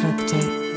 Konstrukte.